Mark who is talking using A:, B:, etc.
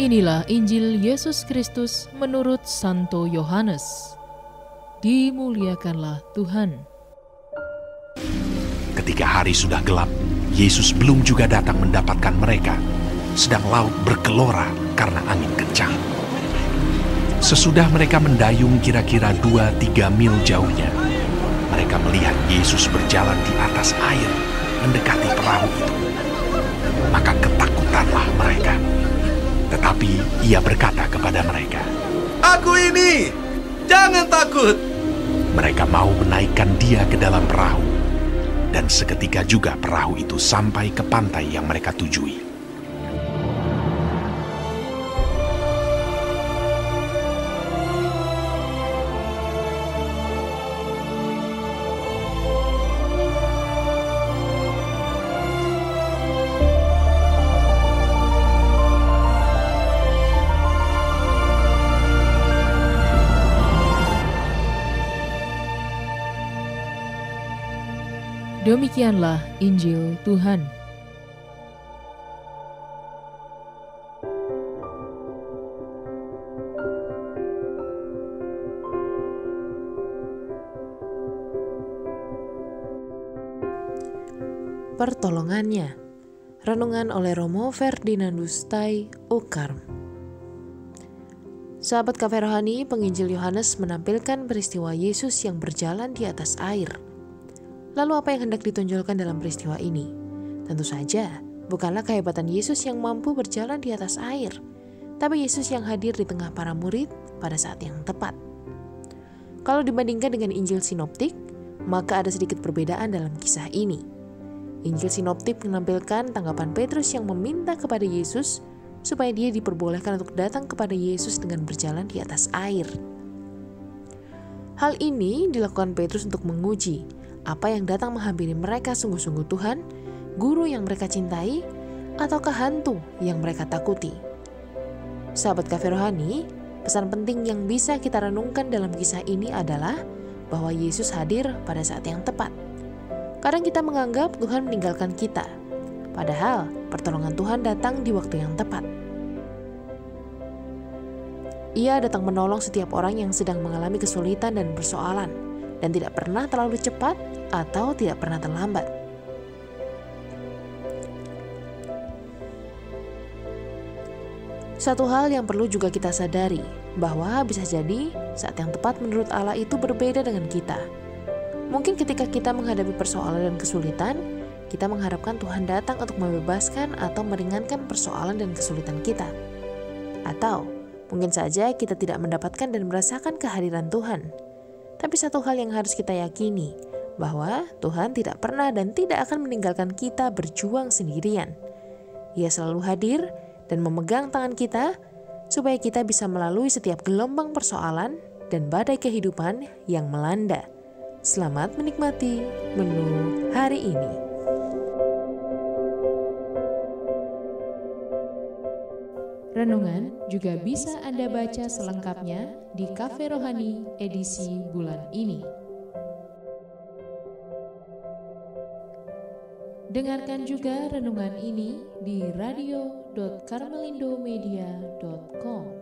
A: Inilah Injil Yesus Kristus menurut Santo Yohanes. Dimuliakanlah Tuhan.
B: Ketika hari sudah gelap, Yesus belum juga datang mendapatkan mereka, sedang laut bergelora karena angin kencang. Sesudah mereka mendayung kira-kira dua tiga mil jauhnya, mereka melihat Yesus berjalan di atas air mendekati perahu itu. Maka ketakutanlah mereka. Tetapi ia berkata kepada mereka,
C: Aku ini, jangan takut.
B: Mereka mau menaikkan dia ke dalam perahu. Dan seketika juga perahu itu sampai ke pantai yang mereka tujui.
A: Demikianlah Injil Tuhan.
D: Pertolongannya Renungan oleh Romo Ferdinandus Tai Ukarm Sahabat Kafe Rohani, penginjil Yohanes menampilkan peristiwa Yesus yang berjalan di atas air. Lalu apa yang hendak ditonjolkan dalam peristiwa ini? Tentu saja, bukanlah kehebatan Yesus yang mampu berjalan di atas air, tapi Yesus yang hadir di tengah para murid pada saat yang tepat. Kalau dibandingkan dengan Injil Sinoptik, maka ada sedikit perbedaan dalam kisah ini. Injil Sinoptik menampilkan tanggapan Petrus yang meminta kepada Yesus supaya dia diperbolehkan untuk datang kepada Yesus dengan berjalan di atas air. Hal ini dilakukan Petrus untuk menguji apa yang datang menghampiri mereka sungguh-sungguh Tuhan, guru yang mereka cintai, ataukah hantu yang mereka takuti. Sahabat kafe rohani, pesan penting yang bisa kita renungkan dalam kisah ini adalah bahwa Yesus hadir pada saat yang tepat – Kadang kita menganggap Tuhan meninggalkan kita, padahal pertolongan Tuhan datang di waktu yang tepat. Ia datang menolong setiap orang yang sedang mengalami kesulitan dan persoalan, dan tidak pernah terlalu cepat atau tidak pernah terlambat. Satu hal yang perlu juga kita sadari, bahwa bisa jadi saat yang tepat menurut Allah itu berbeda dengan kita Mungkin ketika kita menghadapi persoalan dan kesulitan, kita mengharapkan Tuhan datang untuk membebaskan atau meringankan persoalan dan kesulitan kita. Atau mungkin saja kita tidak mendapatkan dan merasakan kehadiran Tuhan. Tapi satu hal yang harus kita yakini, bahwa Tuhan tidak pernah dan tidak akan meninggalkan kita berjuang sendirian. Ia selalu hadir dan memegang tangan kita supaya kita bisa melalui setiap gelombang persoalan dan badai kehidupan yang melanda. Selamat menikmati menu hari ini.
A: Renungan juga bisa Anda baca selengkapnya di Cafe Rohani edisi bulan ini. Dengarkan juga renungan ini di radio.karmelindomedia.com.